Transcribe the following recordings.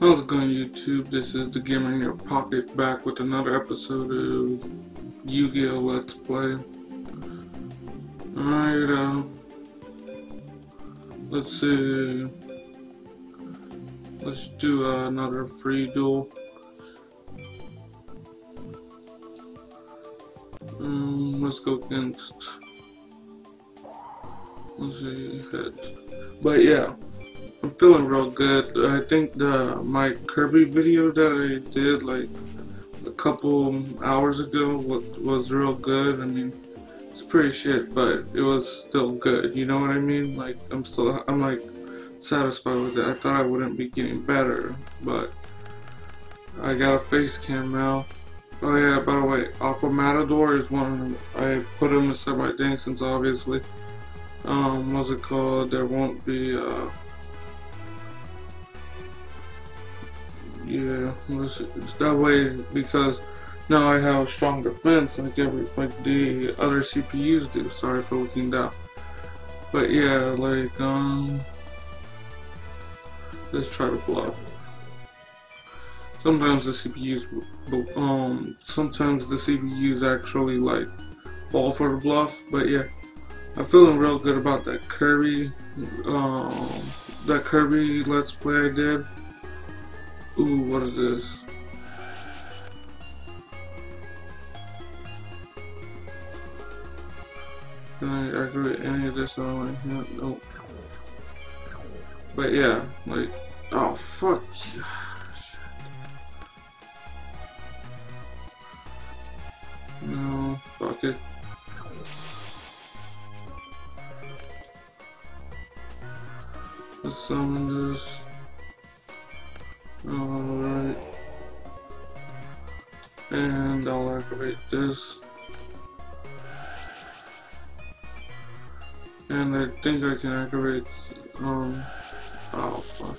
How's it going YouTube? This is the Gamer in Your Pocket back with another episode of Yu-Gi-Oh! Let's Play. Alright, uh, let's see. Let's do uh, another free duel. Um, let's go against. Let's see. But yeah. I'm feeling real good. I think the my Kirby video that I did like a couple hours ago was real good. I mean, it's pretty shit, but it was still good. You know what I mean? Like I'm still I'm like satisfied with it. I thought I wouldn't be getting better, but I got a face cam now. Oh yeah, by the way, Aqua Matador is one I put him inside my thing since obviously. Um, what's it called? There won't be uh Yeah, that way because now I have a strong defense like every like the other CPUs do. Sorry for looking down. But yeah, like um let's try to bluff. Sometimes the CPUs um sometimes the CPUs actually like fall for the bluff, but yeah. I'm feeling real good about that Kirby um that Kirby let's play I did. Ooh, what is this? Can I activate any of this on my hand? Nope. But yeah, like, oh fuck. No, fuck it. Let's summon this. Alright. And I'll activate this. And I think I can activate, um, oh fuck.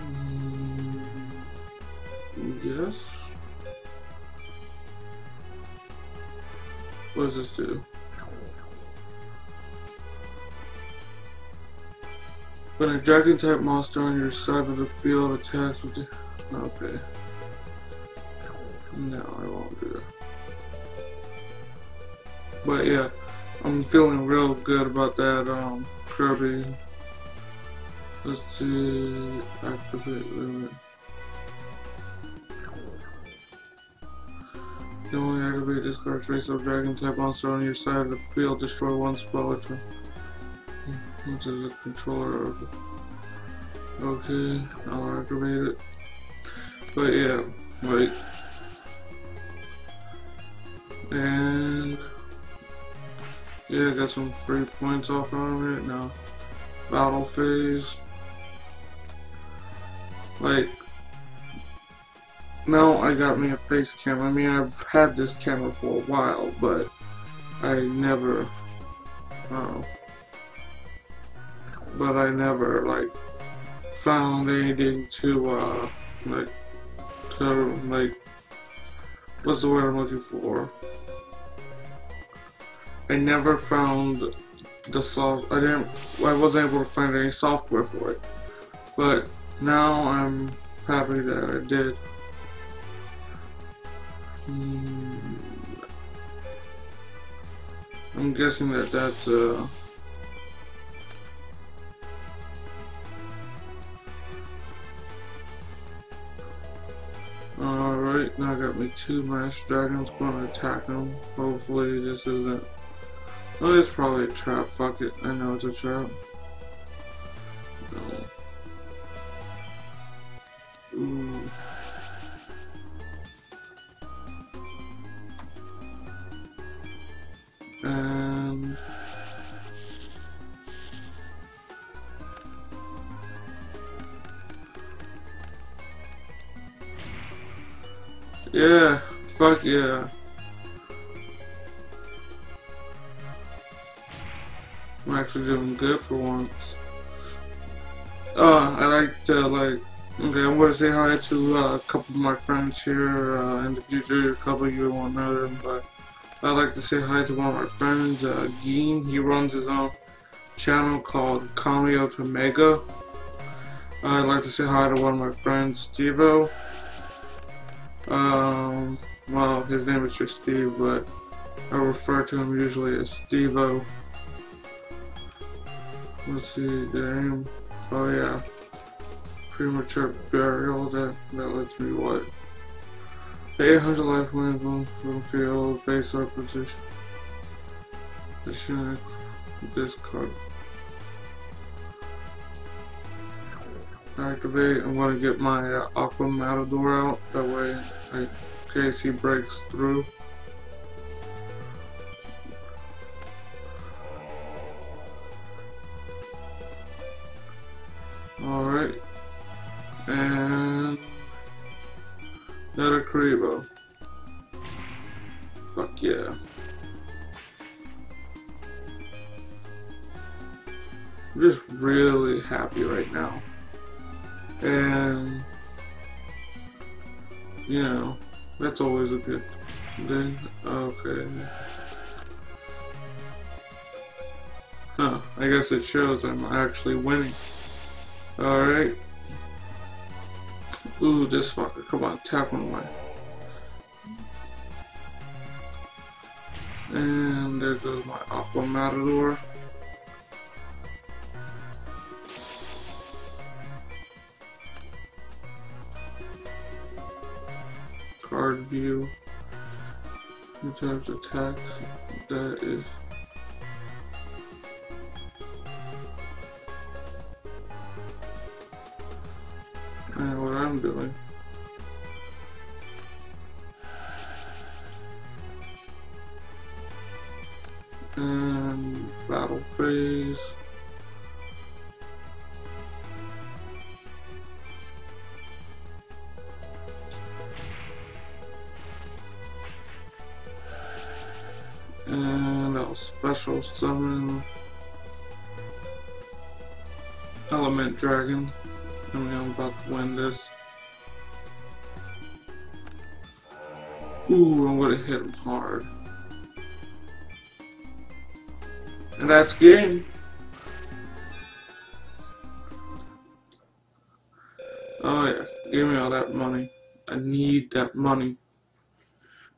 Mm, yes. What does this do? When a dragon type monster on your side of the field attacks with the. Okay. No, I won't do that. But yeah, I'm feeling real good about that um, Kirby. Let's see. Activate limit. You only activate this card face of dragon type monster on your side of the field, destroy one spell which is a controller. Okay I'll activate it. But yeah wait and yeah I got some free points off of it now. Battle phase. Like now I got me a face cam. I mean I've had this camera for a while but I never uh, but I never like found anything to uh like to like what's the word I'm looking for? I never found the soft I didn't I wasn't able to find any software for it. But now I'm happy that I did. Hmm. I'm guessing that that's uh Alright, now I got me two masked dragons going to attack them. Hopefully this isn't... Oh, it's probably a trap. Fuck it. I know it's a trap. No. Yeah, fuck yeah. I'm actually doing good for once. Uh, I like to, like, okay, I'm gonna say hi to uh, a couple of my friends here uh, in the future, a couple of you won't know them, but I'd like to say hi to one of my friends, uh, Geen. He runs his own channel called KamiOtaMega. I'd like to say hi to one of my friends, Stevo. Um, well, his name is just Steve, but I refer to him usually as Stevo. Let's see, the name. Oh yeah. Premature burial, that, that lets me what? 800 life points from field, face up position. Position this card. Activate, I'm gonna get my uh, Aqua Matador out, that way in case he breaks through. Alright. And Netacrevo. Fuck yeah. I'm just really happy right now. And you know, that's always a good thing. Okay. Huh, I guess it shows I'm actually winning. Alright. Ooh, this fucker. Come on, tap him away. And there goes my Aqua Matador. View. In terms of text, that is And what I'm doing. And battle phase. Special summon Element Dragon. I mean, I'm about to win this. Ooh, I'm gonna hit him hard. And that's game. Oh yeah, give me all that money. I need that money.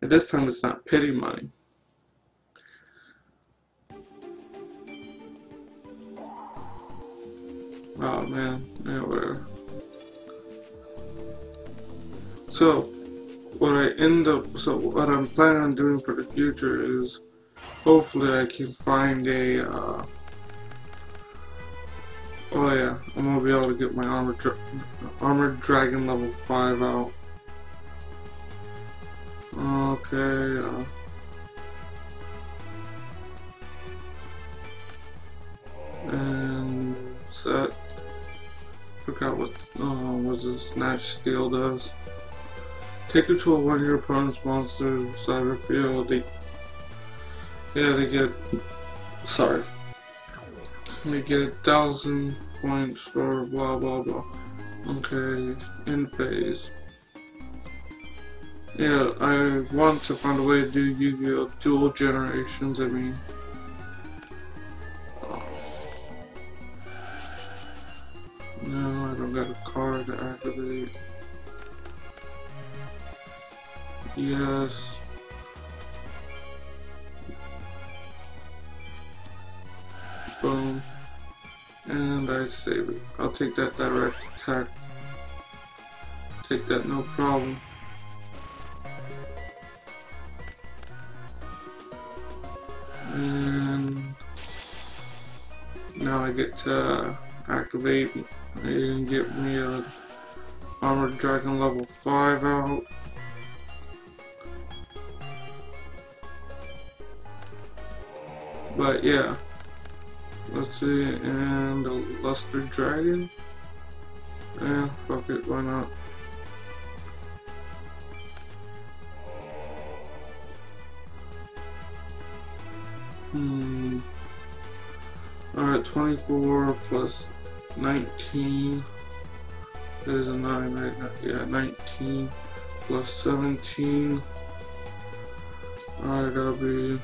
And this time it's not pity money. Oh man, yeah, whatever. So, what I end up, so what I'm planning on doing for the future is, hopefully I can find a, uh, oh yeah, I'm gonna be able to get my armored, dra armored dragon level 5 out. Okay, uh, and set forgot what uh, was a snatch steal does. Take control of one of your opponent's monsters inside the field. They, yeah, they get. Sorry. They get a thousand points for blah blah blah. Okay, in phase. Yeah, I want to find a way to do Yu-Gi-Oh! Duel Generations. I mean. Yes. Boom. And I save it. I'll take that direct attack. Take that no problem. And now I get to activate and get me a armored dragon level 5 out. But yeah. Let's see, and a luster dragon. Yeah, fuck it, why not? Hmm. Alright, 24 plus 19. There's a 9, right? Yeah, 19 plus 17. Alright, that'll be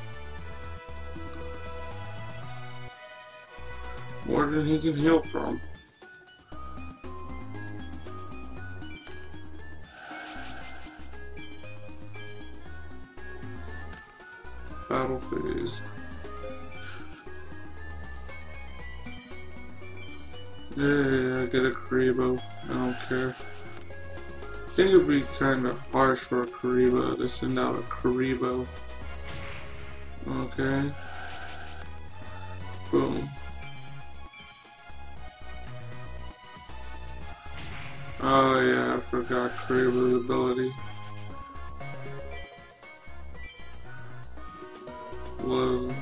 more than he can heal from. Battle phase. Yeah, I get a Kuriboh. I don't care. I think it would be kind of harsh for a Kuriboh to send out a Kuriboh. Okay. Boom. Oh yeah, I forgot Kuriboh's ability. Whoa.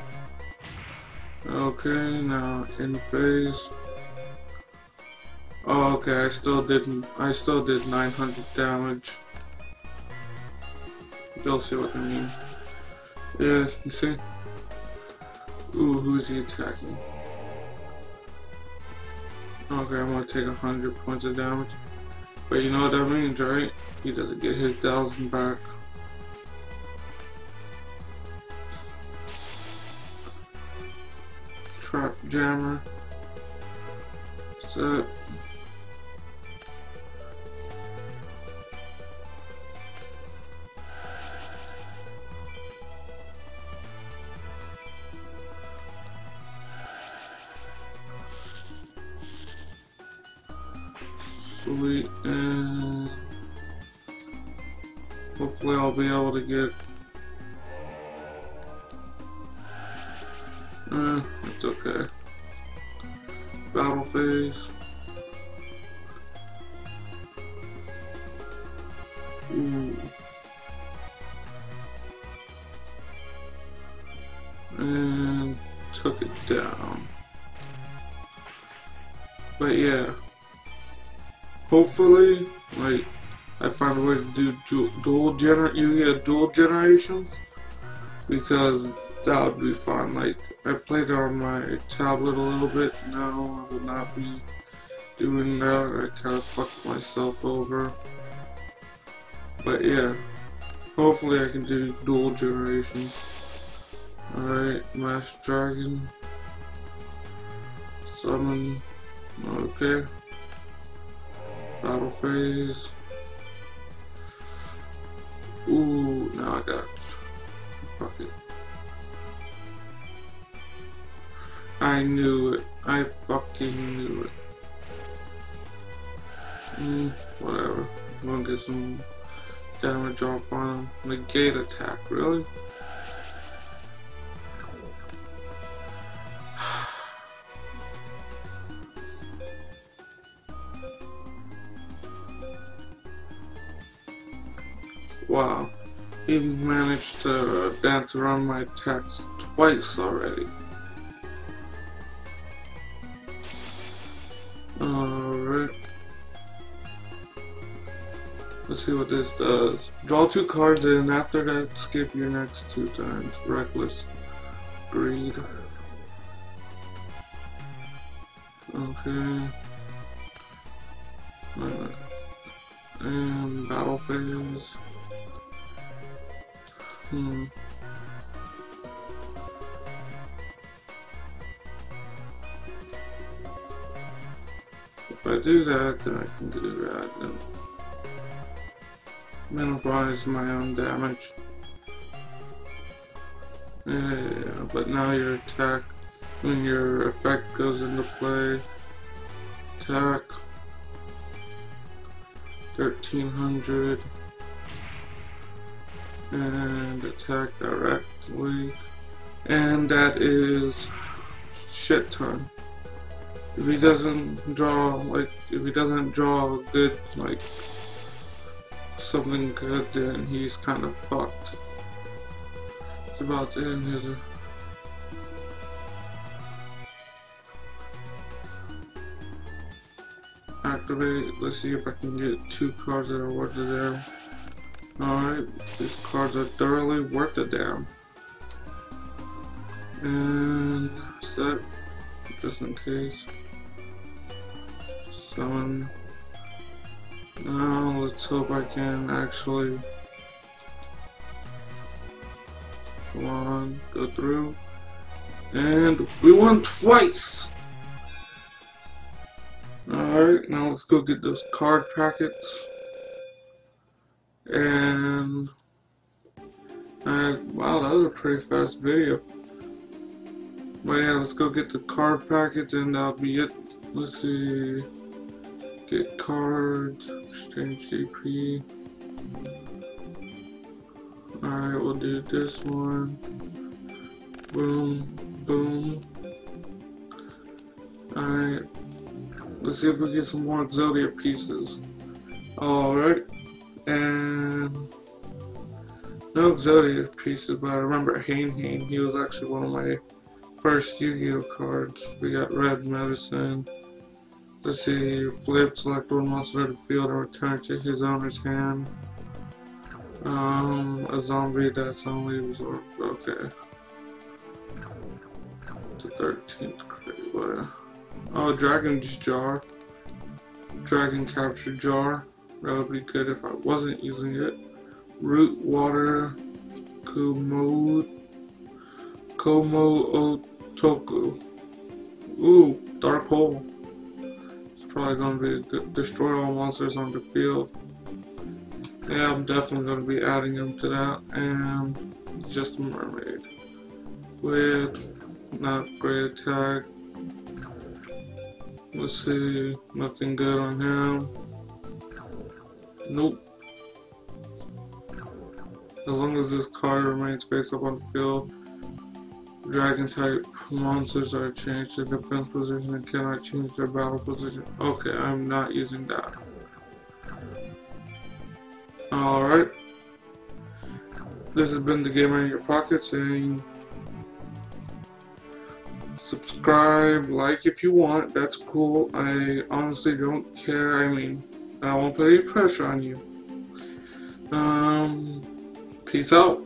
Okay, now in phase. Oh, okay, I still didn't. I still did 900 damage. You'll see what I mean. Yeah, you see? Ooh, who's he attacking? Okay, I'm gonna take 100 points of damage. But you know what that means, right? He doesn't get his thousand back. Trap jammer. Set. And took it down. But yeah hopefully, like, I find a way to do dual gener you get Duel Generations because that would be fun. Like, I played on my tablet a little bit. No, I will not be doing that. I kind of fucked myself over. But yeah, hopefully I can do Duel Generations. Alright, Master Dragon. Summon. Okay. Battle phase. Ooh, now I got. Fuck it. I knew it. I fucking knew it. Mm, whatever. I'm gonna get some damage off on him. Negate attack, really? Wow, he managed to dance around my text twice already. Let's see what this does. Draw two cards and after that skip your next two times. Reckless. Greed. Okay. Uh, and battle phase. Hmm. If I do that, then I can do that. And minimize my own damage. Yeah, but now your attack, when your effect goes into play, attack 1300 and attack directly and that is shit ton if he doesn't draw like if he doesn't draw good like something good then he's kind of fucked about to end his activate let's see if I can get two cards that are worth it there Alright, these cards are thoroughly worth the damn. And set, just in case. Summon. Now let's hope I can actually Come on, go through. And we won twice! Alright, now let's go get those card packets. And Alright, wow, that was a pretty fast video. But yeah, let's go get the card packets and that'll be it. Let's see. Get cards, exchange CP. Alright, we'll do this one. Boom, boom. Alright. Let's see if we get some more Exodia pieces. Alright. And no Exodia pieces, but I remember Hane Hane. He was actually one of my first Yu-Gi-Oh cards. We got Red Medicine. Let's see, flip, select one monster the field and return to his owner's hand. Um, a zombie that's only absorbed. Okay. The 13th Grave. Oh, Dragon's Jar. Dragon Capture Jar. That would be good if I wasn't using it. Root Water. Kumo. Komo Otoku. Ooh, Dark Hole. Probably gonna be. Destroy all monsters on the field. Yeah, I'm definitely gonna be adding them to that. And just a mermaid. With not great attack. Let's see, nothing good on him. Nope. As long as this card remains face up on the field, dragon type monsters are changed to defense position and cannot change their battle position. Okay, I'm not using that. Alright. This has been the Gamer in Your Pocket saying subscribe, like if you want, that's cool. I honestly don't care. I mean, I won't put any pressure on you. Um, peace out.